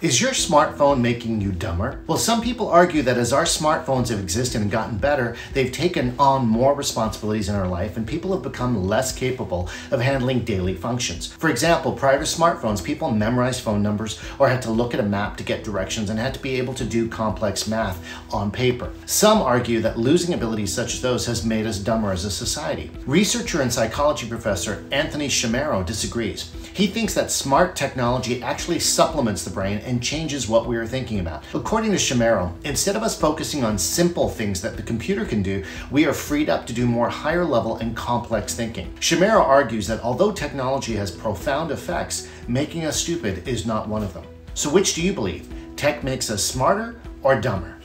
Is your smartphone making you dumber? Well, some people argue that as our smartphones have existed and gotten better, they've taken on more responsibilities in our life and people have become less capable of handling daily functions. For example, prior to smartphones, people memorized phone numbers or had to look at a map to get directions and had to be able to do complex math on paper. Some argue that losing abilities such as those has made us dumber as a society. Researcher and psychology professor Anthony Chemero disagrees. He thinks that smart technology actually supplements the brain and changes what we are thinking about. According to Chemero, instead of us focusing on simple things that the computer can do, we are freed up to do more higher level and complex thinking. Chemero argues that although technology has profound effects, making us stupid is not one of them. So which do you believe? Tech makes us smarter or dumber?